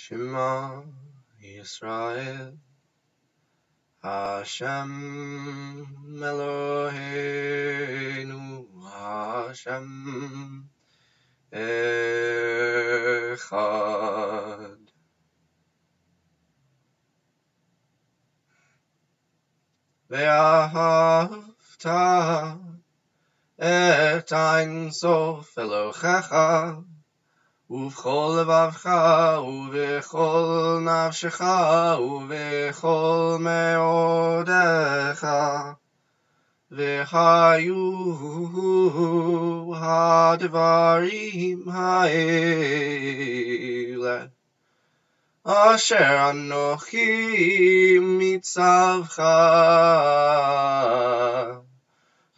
Shema Yisrael Hashem Eloheinu Hashem Echad. Ve'ahavta et Ein Sof Elochecha ובכל לבבך ובכל נפשך ובכל מאודך. והיו הדברים האלה אשר אנוכי מצווך.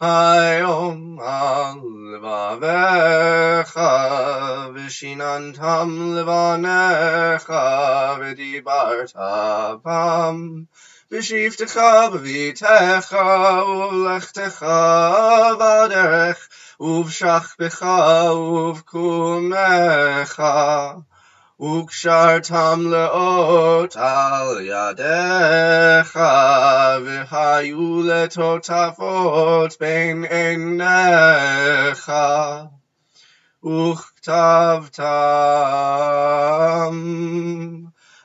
היום על לבביך ושיננתם לבניך ודיברת בם בשבתך בביתך ובלכתך בדרך ובשכבך ובקומך וקשרתם לאות על ידיך והיו לטוטפות בין עיניך וכתבתם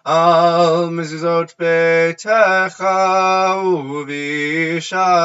על מזוזות ביתך ובשעריך